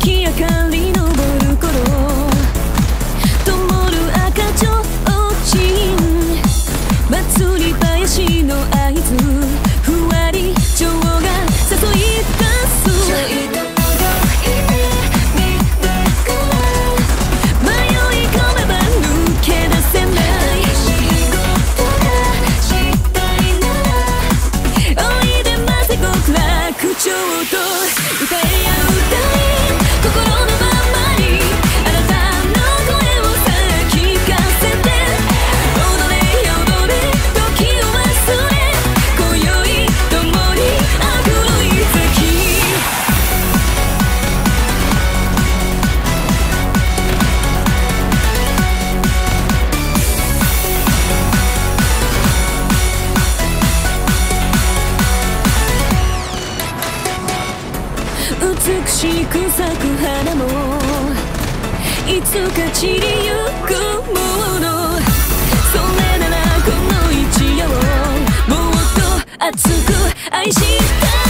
月明かりしく咲く花もいつか散りゆくものそれならこの一夜をもっと熱く愛したい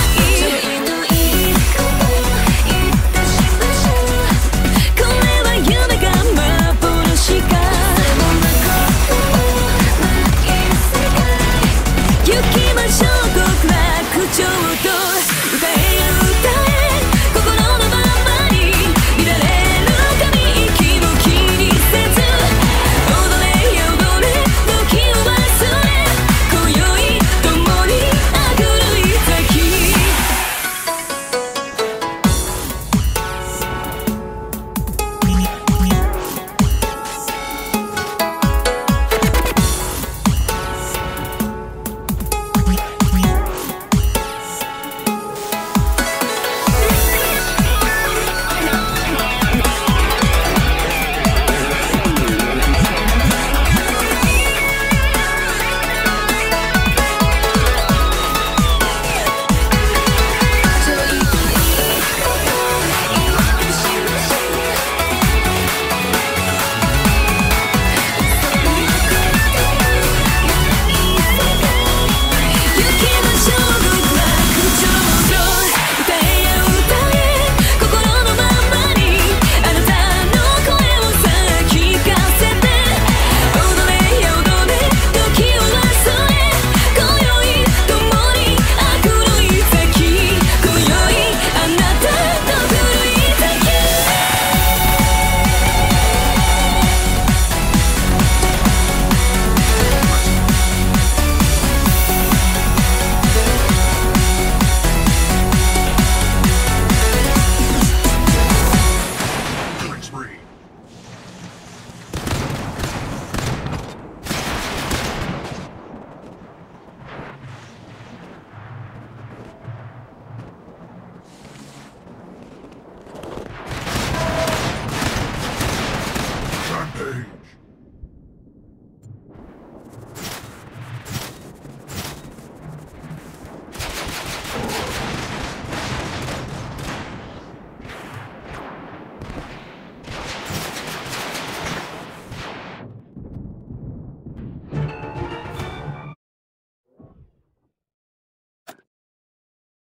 Hey!